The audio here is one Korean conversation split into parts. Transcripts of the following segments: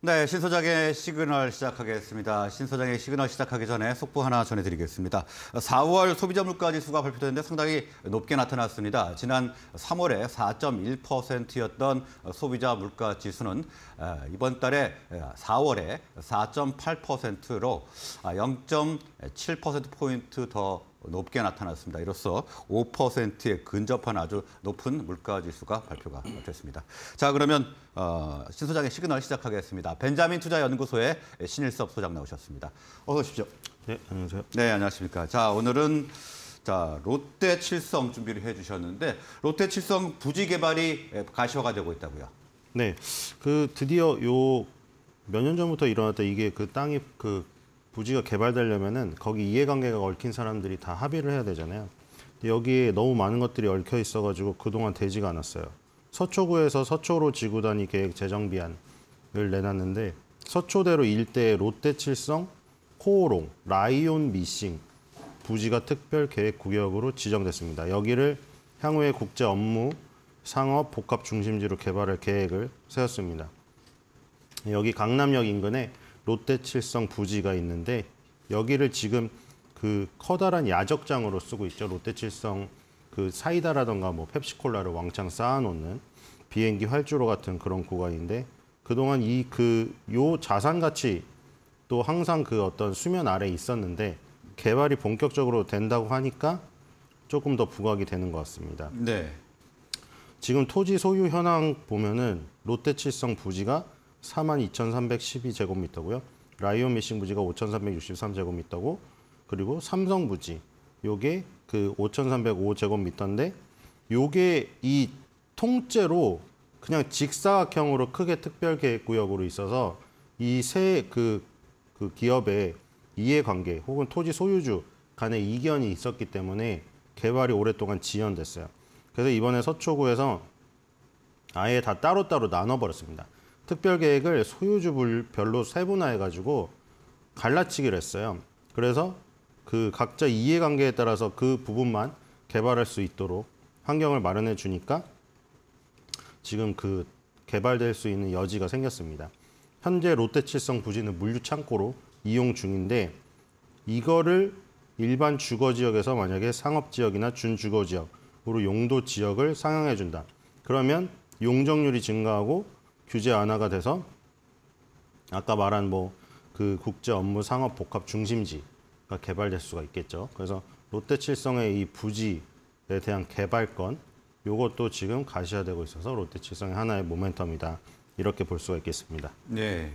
네, 신소장의 시그널 시작하겠습니다. 신소장의 시그널 시작하기 전에 속보 하나 전해드리겠습니다. 4월 소비자 물가 지수가 발표됐는데 상당히 높게 나타났습니다. 지난 3월에 4.1%였던 소비자 물가 지수는 이번 달에 4월에 4.8%로 0.7%포인트 더 높게 나타났습니다. 이로써 5%에 근접한 아주 높은 물가 지수가 발표가 됐습니다. 자, 그러면 어, 신 소장의 시그널 시작하겠습니다. 벤자민 투자연구소의 신일섭 소장 나오셨습니다. 어서 오십시오. 네, 안녕하세요. 네, 안녕하십니까. 자, 오늘은 자, 롯데 칠성 준비를 해 주셨는데 롯데 칠성 부지 개발이 가시화가 되고 있다고요. 네. 그 드디어 요 몇 년 전부터 일어났다 이게 그 땅이 그 부지가 개발되려면은 거기 이해관계가 얽힌 사람들이 다 합의를 해야 되잖아요. 여기에 너무 많은 것들이 얽혀 있어가지고 그동안 되지가 않았어요. 서초구에서 서초로 지구단위 계획 재정비안을 내놨는데 서초대로 일대에 롯데칠성, 코오롱, 라이온 미싱 부지가 특별 계획 구역으로 지정됐습니다. 여기를 향후에 국제 업무, 상업, 복합 중심지로 개발할 계획을 세웠습니다. 여기 강남역 인근에 롯데칠성 부지가 있는데 여기를 지금 그 커다란 야적장으로 쓰고 있죠. 롯데칠성 그 사이다라던가 뭐 펩시콜라를 왕창 쌓아놓는 비행기 활주로 같은 그런 구간인데 그동안 이 그 요 자산 가치 또 항상 그 어떤 수면 아래 있었는데 개발이 본격적으로 된다고 하니까 조금 더 부각이 되는 것 같습니다. 네. 지금 토지 소유 현황 보면은 롯데칠성 부지가 42,312제곱미터고요. 라이온 미싱 부지가 5,363제곱미터고 그리고 삼성 부지 요게 그 5,305제곱미터인데 요게 이 통째로 그냥 직사각형으로 크게 특별계획구역으로 있어서 이 세그 그 기업의 이해관계 혹은 토지 소유주 간의 이견이 있었기 때문에 개발이 오랫동안 지연됐어요. 그래서 이번에 서초구에서 아예 다 따로따로 나눠버렸습니다. 특별 계획을 소유주별로 세분화해 가지고 갈라치기를 했어요. 그래서 그 각자 이해관계에 따라서 그 부분만 개발할 수 있도록 환경을 마련해 주니까 지금 그 개발될 수 있는 여지가 생겼습니다. 현재 롯데칠성 부지는 물류 창고로 이용 중인데 이거를 일반 주거 지역에서 만약에 상업 지역이나 준주거 지역으로 용도 지역을 상향해 준다. 그러면 용적률이 증가하고 규제 완화가 돼서 아까 말한 뭐 그 국제 업무 상업 복합 중심지가 개발될 수가 있겠죠. 그래서 롯데칠성의 이 부지에 대한 개발권 요것도 지금 가시화되고 있어서 롯데칠성의 하나의 모멘텀이다. 이렇게 볼 수가 있겠습니다. 네.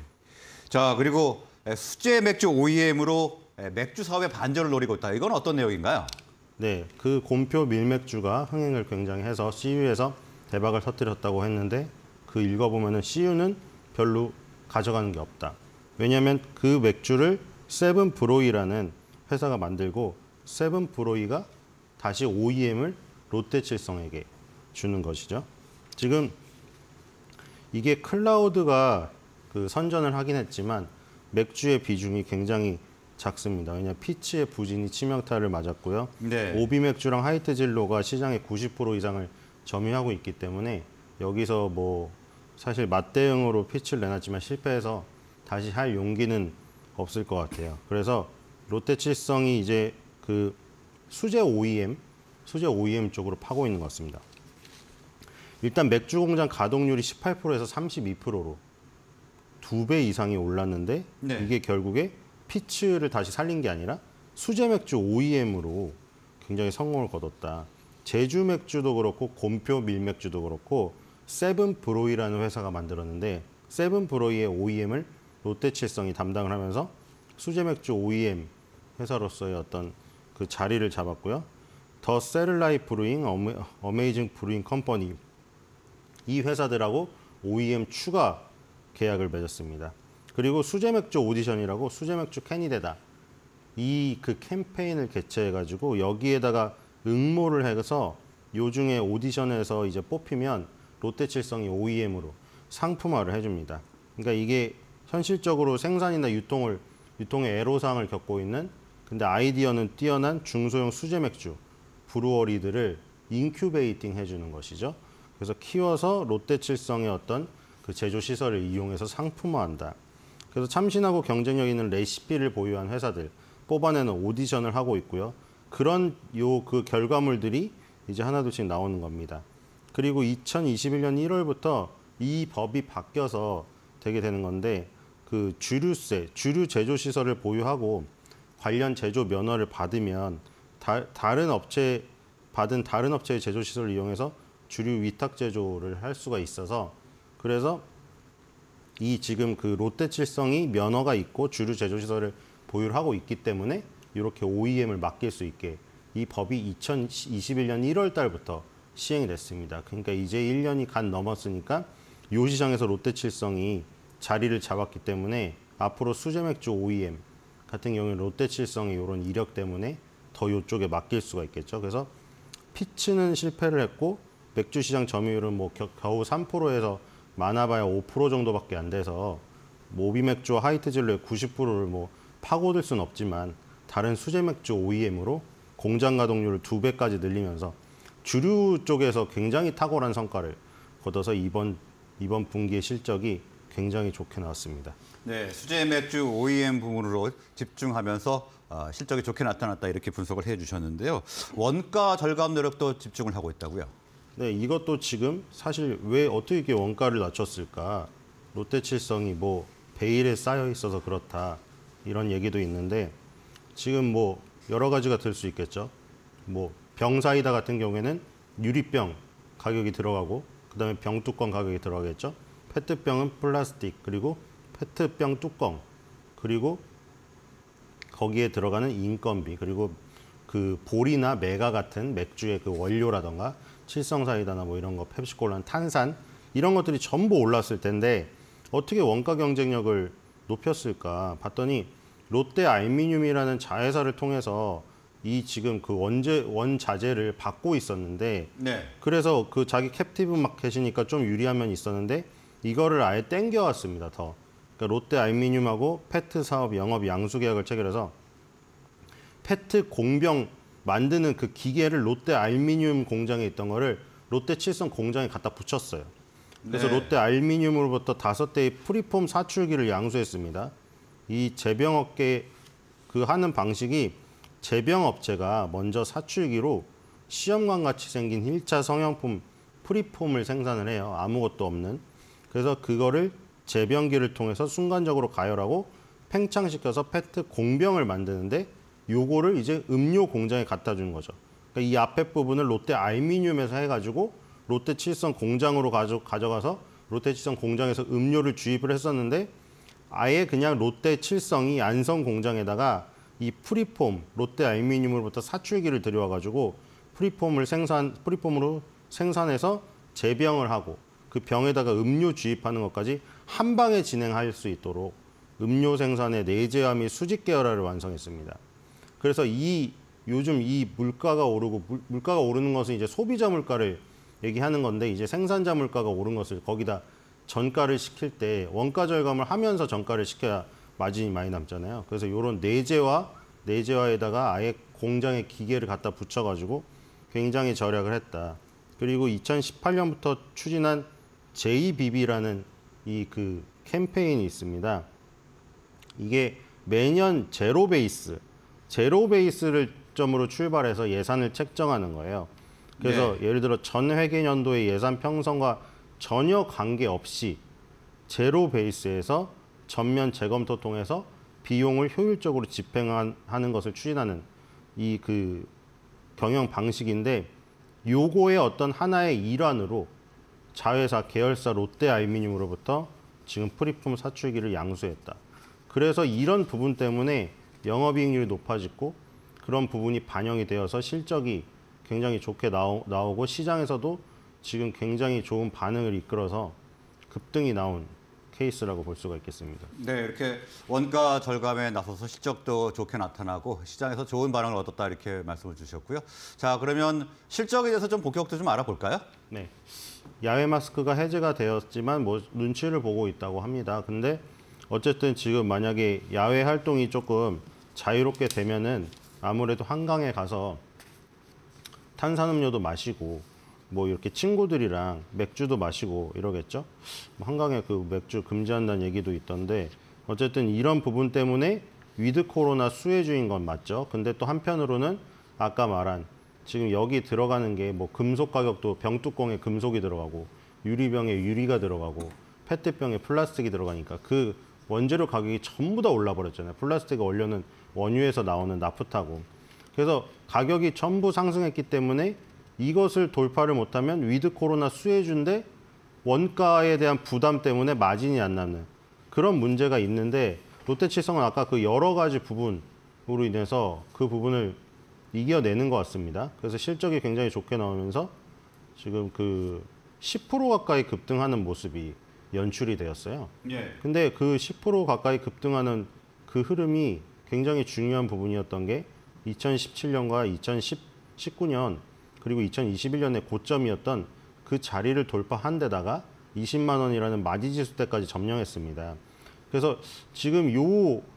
자, 그리고 수제 맥주 OEM으로 맥주 사업의 반전을 노리고 있다. 이건 어떤 내용인가요? 네, 그 곰표 밀맥주가 흥행을 굉장히 해서 CU에서 대박을 터뜨렸다고 했는데 그 읽어보면은 CU는 별로 가져가는 게 없다. 왜냐하면 그 맥주를 세븐 브로이라는 회사가 만들고 세븐 브로이가 다시 OEM을 롯데칠성에게 주는 것이죠. 지금 이게 클라우드가 그 선전을 하긴 했지만 맥주의 비중이 굉장히 작습니다. 왜냐 피츠의 부진이 치명타를 맞았고요. 네. 오비 맥주랑 하이트 진로가 시장의 90% 이상을 점유하고 있기 때문에 여기서 뭐 사실 맞대응으로 피츠를 내놨지만 실패해서 다시 할 용기는 없을 것 같아요. 그래서 롯데칠성이 이제 그 수제 OEM, 수제 OEM 쪽으로 파고 있는 것 같습니다. 일단 맥주 공장 가동률이 18%에서 32%로 두 배 이상이 올랐는데 네. 이게 결국에 피츠를 다시 살린 게 아니라 수제 맥주 OEM으로 굉장히 성공을 거뒀다. 제주 맥주도 그렇고 곰표 밀 맥주도 그렇고 세븐 브로이라는 회사가 만들었는데 세븐 브로이의 OEM을 롯데칠성이 담당을 하면서 수제 맥주 OEM 회사로서의 어떤 그 자리를 잡았고요. 더 쎄를라잇 브루잉, 어메, 어메이징 브루잉 컴퍼니 이 회사들하고 OEM 추가 계약을 맺었습니다. 그리고 수제 맥주 오디션이라고 수제 맥주 캔이 되다 이 그 캠페인을 개최해가지고 여기에다가 응모를 해서 요중에 오디션에서 이제 뽑히면 롯데칠성이 OEM으로 상품화를 해줍니다. 그러니까 이게 현실적으로 생산이나 유통을 유통의 애로사항을 겪고 있는 근데 아이디어는 뛰어난 중소형 수제 맥주 brewery들을 incubating 해주는 것이죠. 그래서 키워서 롯데칠성의 어떤 그 제조 시설을 이용해서 상품화한다. 그래서 참신하고 경쟁력 있는 레시피를 보유한 회사들 뽑아내는 오디션을 하고 있고요. 그런 요 그 결과물들이 이제 하나둘씩 나오는 겁니다. 그리고 2021년 1월부터 이 법이 바뀌어서 되게 되는 건데 그 주류세, 주류 제조 시설을 보유하고 관련 제조 면허를 받으면 다, 다른 업체 받은 다른 업체의 제조 시설을 이용해서 주류 위탁 제조를 할 수가 있어서 그래서 이 지금 그 롯데칠성이 면허가 있고 주류 제조 시설을 보유를 하고 있기 때문에 이렇게 OEM을 맡길 수 있게 이 법이 2021년 1월 달부터 시행이 됐습니다. 그러니까 이제 1년이 간 넘었으니까 요 시장에서 롯데칠성이 자리를 잡았기 때문에 앞으로 수제 맥주 OEM 같은 경우에 롯데칠성의 이런 이력 때문에 더 이쪽에 맡길 수가 있겠죠. 그래서 피츠는 실패를 했고 맥주 시장 점유율은 뭐 겨, 겨우 3%에서 많아봐야 5% 정도밖에 안 돼서 모비 맥주와 하이트 진로의 90%를 뭐 파고들 수는 없지만 다른 수제 맥주 OEM으로 공장 가동률을 두 배까지 늘리면서 주류 쪽에서 굉장히 탁월한 성과를 거둬서 이번 이번 분기의 실적이 굉장히 좋게 나왔습니다. 네, 수제 맥주 OEM 부문으로 집중하면서 어, 실적이 좋게 나타났다 이렇게 분석을 해주셨는데요. 원가 절감 노력도 집중을 하고 있다고요. 네, 이것도 지금 사실 왜 어떻게 이렇게 원가를 낮췄을까? 롯데칠성이 뭐 베일에 쌓여 있어서 그렇다 이런 얘기도 있는데 지금 뭐 여러 가지가 될 수 있겠죠. 뭐 병사이다 같은 경우에는 유리병 가격이 들어가고 그 다음에 병 뚜껑 가격이 들어가겠죠. 페트병은 플라스틱 그리고 페트병 뚜껑 그리고 거기에 들어가는 인건비 그리고 그 볼이나 메가 같은 맥주의 그 원료라던가 칠성사이다나 뭐 이런 거 펩시콜라는 탄산 이런 것들이 전부 올랐을 텐데 어떻게 원가 경쟁력을 높였을까 봤더니 롯데 알미늄이라는 자회사를 통해서 이 지금 그 원재 원자재를 받고 있었는데 네. 그래서 그 자기 captive market이니까 좀 유리한 면이 있었는데 이거를 아예 땡겨왔습니다. 더 그러니까 롯데 알미늄하고 페트 사업 영업 양수 계약을 체결해서 페트 공병 만드는 그 기계를 롯데 알미늄 공장에 있던 거를 롯데 칠성 공장에 갖다 붙였어요. 그래서 네. 롯데 알미늄으로부터 다섯 대의 preform 사출기를 양수했습니다. 이 제병업계 그 하는 방식이 제병업체가 먼저 사출기로 시험관 같이 생긴 1차 성형품 프리폼을 생산을 해요. 아무것도 없는. 그래서 그거를 제병기를 통해서 순간적으로 가열하고 팽창시켜서 페트 공병을 만드는데 요거를 이제 음료 공장에 갖다 주는 거죠. 그러니까 이 앞에 부분을 롯데 알미늄에서 해가지고 롯데 칠성 공장으로 가져, 가져가서 롯데 칠성 공장에서 음료를 주입을 했었는데 아예 그냥 롯데 칠성이 안성 공장에다가 이 preform 롯데 알미늄으로부터 사출기를 들여와 가지고 preform을 생산 preform으로 생산해서 제병을 하고 그 병에다가 음료 주입하는 것까지 한 방에 진행할 수 있도록 음료 생산의 내재화 및 수직 계열화를 완성했습니다. 그래서 이 요즘 이 물가가 오르고 물, 물가가 오르는 것은 이제 소비자 물가를 얘기하는 건데 이제 생산자 물가가 오른 것을 거기다 전가를 시킬 때 원가 절감을 하면서 전가를 시켜야 마진이 많이 남잖아요. 그래서 이런 내재화 내재화에다가 아예 공장에 기계를 갖다 붙여가지고 굉장히 절약을 했다. 그리고 2018년부터 추진한 JBB라는 이 그 캠페인이 있습니다. 이게 매년 제로 베이스, 제로 베이스를 점으로 출발해서 예산을 책정하는 거예요. 그래서 예를 들어 전 회계년도의 예산 편성과 전혀 관계없이 제로 베이스에서 전면 재검토 통해서 비용을 효율적으로 집행하는 것을 추진하는 이 그 경영 방식인데 요거의 어떤 하나의 일환으로 자회사 계열사 롯데 알미늄으로부터 지금 프리폼 사출기를 양수했다. 그래서 이런 부분 때문에 영업이익률이 높아지고 그런 부분이 반영이 되어서 실적이 굉장히 좋게 나오, 나오고 시장에서도 지금 굉장히 좋은 반응을 이끌어서 급등이 나온 케이스라고 볼 수가 있겠습니다. 네, 이렇게 원가 절감에 나서서 실적도 좋게 나타나고 시장에서 좋은 반응을 얻었다 이렇게 말씀을 주셨고요. 자, 그러면 실적에 대해서 좀 본격도 좀 알아볼까요? 네. 야외 마스크가 해제가 되었지만 뭐 눈치를 보고 있다고 합니다. 근데 어쨌든 지금 만약에 야외 활동이 조금 자유롭게 되면은 아무래도 한강에 가서 탄산음료도 마시고 뭐 이렇게 친구들이랑 맥주도 마시고 이러겠죠. 뭐 한강에 그 맥주 금지한다는 얘기도 있던데 어쨌든 이런 부분 때문에 위드 코로나 수혜주인 건 맞죠. 근데 또 한편으로는 아까 말한 지금 여기 들어가는 게 뭐 금속 가격도 병뚜껑에 금속이 들어가고 유리병에 유리가 들어가고 페트병에 플라스틱이 들어가니까 그 원재료 가격이 전부 다 올라 버렸잖아요. 플라스틱 원료는 원유에서 나오는 나프타고. 그래서 가격이 전부 상승했기 때문에 이것을 돌파를 못하면 위드 코로나 수혜주인데 원가에 대한 부담 때문에 마진이 안 남는 그런 문제가 있는데 롯데칠성은 아까 그 여러 가지 부분으로 인해서 그 부분을 이겨내는 것 같습니다. 그래서 실적이 굉장히 좋게 나오면서 지금 그 10% 가까이 급등하는 모습이 연출이 되었어요. 예. 근데 그 10% 가까이 급등하는 그 흐름이 굉장히 중요한 부분이었던 게 2017년과 2019년 그리고 2021년의 고점이었던 그 자리를 돌파한 데다가 20만 원이라는 마디지수 때까지 점령했습니다. 그래서 지금 요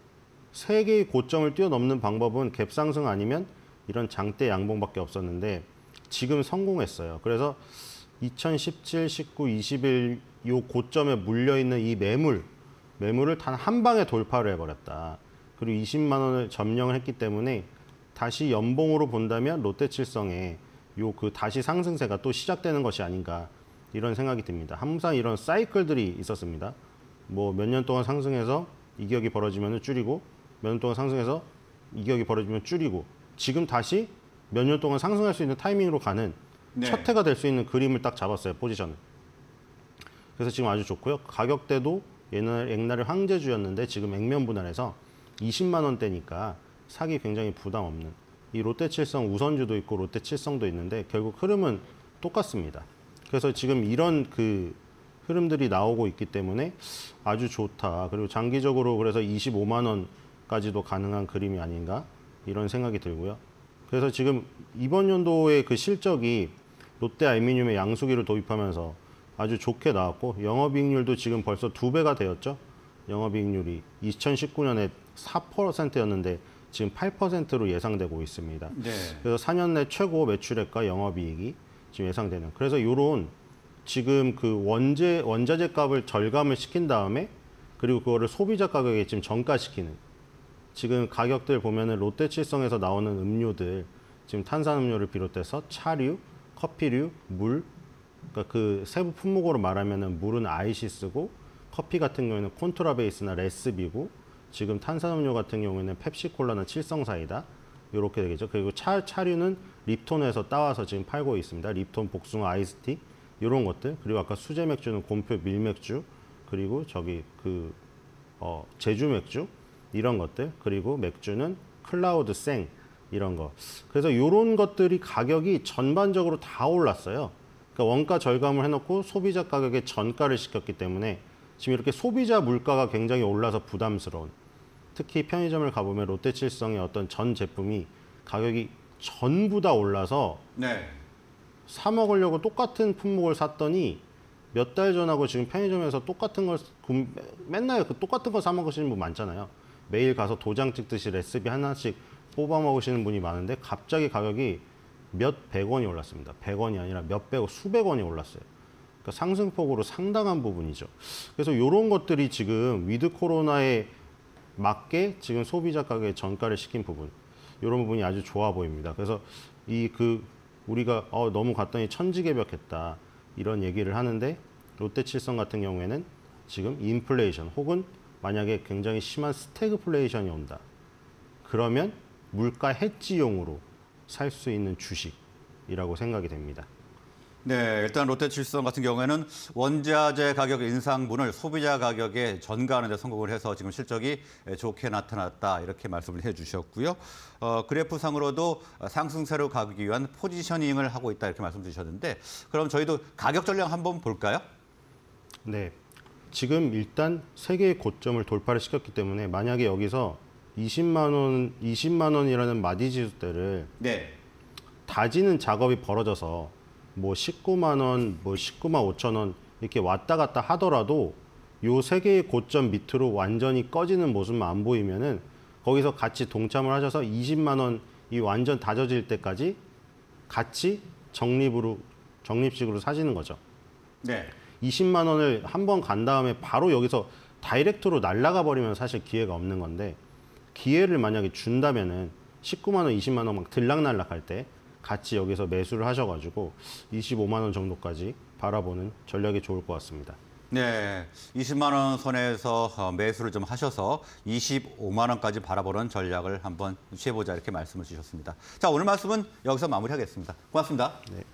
세 개의 고점을 뛰어넘는 방법은 갭 상승 아니면 이런 장대 양봉밖에 없었는데 지금 성공했어요. 그래서 2017, 19, 21 요 고점에 물려 있는 이 매물 매물을 단 한 방에 돌파를 해버렸다. 그리고 20만 원을 점령을 했기 때문에 다시 연봉으로 본다면 롯데칠성의 요 그 다시 상승세가 또 시작되는 것이 아닌가 이런 생각이 듭니다. 항상 이런 사이클들이 있었습니다. 뭐 몇 년 동안 상승해서 이격이 벌어지면 줄이고 몇 년 동안 상승해서 이격이 벌어지면 줄이고 지금 다시 몇 년 동안 상승할 수 있는 타이밍으로 가는 네. 첫 해가 될 수 있는 그림을 딱 잡았어요 포지션을. 그래서 지금 아주 좋고요. 가격대도 옛날 옛날에 황제주였는데 지금 액면 분할해서 20만 원대니까 사기 굉장히 부담 없는 이 롯데 칠성 우선주도 있고 롯데 칠성도 있는데 결국 흐름은 똑같습니다. 그래서 지금 이런 그 흐름들이 나오고 있기 때문에 아주 좋다. 그리고 장기적으로 그래서 25만 원까지도 가능한 그림이 아닌가 이런 생각이 들고요. 그래서 지금 이번 연도의 그 실적이 롯데 알미늄의 양수기를 도입하면서 아주 좋게 나왔고 영업이익률도 지금 벌써 두 배가 되었죠. 영업이익률이 2019년에 4%였는데 지금 8%로 예상되고 있습니다. 네. 그래서 4년 내 최고 매출액과 영업이익이 지금 예상되는. 그래서 요런 지금 그 원재 원자재 값을 절감을 시킨 다음에 그리고 그거를 소비자 가격에 지금 전가시키는 지금 가격들 보면은 롯데칠성에서 나오는 음료들 지금 탄산음료를 비롯해서 차류, 커피류, 물 그러니까 그 세부 품목으로 말하면은 물은 아이시스고 커피 같은 경우에는 콘트라 베이스나 레스비고 지금 탄산음료 같은 경우에는 펩시콜라나 칠성사이다. 이렇게 되겠죠. 그리고 차 차류는 립톤에서 따와서 지금 팔고 있습니다. 립톤 복숭아 아이스티. 이런 것들. 그리고 아까 수제 맥주는 곰표 밀맥주. 그리고 저기 그 어, 제주 맥주. 이런 것들. 그리고 맥주는 클라우드 생. 이런 거. 그래서 이런 것들이 가격이 전반적으로 다 올랐어요. 그러니까 원가 절감을 해놓고 소비자 가격에 전가를 시켰기 때문에 지금 이렇게 소비자 물가가 굉장히 올라서 부담스러운 특히 편의점을 가보면 롯데칠성의 어떤 전 제품이 가격이 전부 다 올라서 네. 사 먹으려고 똑같은 품목을 샀더니 몇 달 전하고 지금 편의점에서 똑같은 걸 구- 맨날 그 똑같은 거 사 먹으시는 분 많잖아요. 매일 가서 도장 찍듯이 레시피 하나씩 뽑아 먹으시는 분이 많은데 갑자기 가격이 몇 백 원이 올랐습니다. 백 원이 아니라 몇백 원, 수백 원이 올랐어요. 그러니까 상승폭으로 상당한 부분이죠. 그래서 이런 것들이 지금 위드 코로나에 맞게 지금 소비자 가격에 전가를 시킨 부분 이런 부분이 아주 좋아 보입니다. 그래서 이 그 우리가 어, 너무 갔더니 천지개벽했다 이런 얘기를 하는데 롯데칠성 같은 경우에는 지금 인플레이션 혹은 만약에 굉장히 심한 스태그플레이션이 온다. 그러면 물가 헤지용으로 살 수 있는 주식이라고 생각이 됩니다. 네, 일단 롯데칠성 같은 경우에는 원자재 가격 인상분을 소비자 가격에 전가하는 데 성공을 해서 지금 실적이 좋게 나타났다 이렇게 말씀을 해주셨고요. 어, 그래프상으로도 상승세로 가기 위한 포지셔닝을 하고 있다 이렇게 말씀 주셨는데 그럼 저희도 가격 전략 한번 볼까요? 네. 지금 일단 세계의 고점을 돌파를 시켰기 때문에 만약에 여기서 20만 원, 20만 원이라는 마디 지수대를 네. 다지는 작업이 벌어져서 뭐 19만 원, 뭐 19만 5천 원 이렇게 왔다 갔다 하더라도 요 세 개의 고점 밑으로 완전히 꺼지는 모습만 안 보이면은 거기서 같이 동참을 하셔서 20만 원이 완전 다져질 때까지 같이 적립으로 적립식으로 사시는 거죠. 네. 20만 원을 한 번 간 다음에 바로 여기서 다이렉트로 날라가 버리면 사실 기회가 없는 건데 기회를 만약에 준다면은 19만 원, 20만 원 막 들락날락 할 때 같이 여기서 매수를 하셔가지고 25만 원 정도까지 바라보는 전략이 좋을 것 같습니다. 네, 20만 원 선에서 어, 매수를 좀 하셔서 25만 원까지 바라보는 전략을 한번 취해보자 이렇게 말씀을 주셨습니다. 자, 오늘 말씀은 여기서 마무리하겠습니다. 고맙습니다. 네.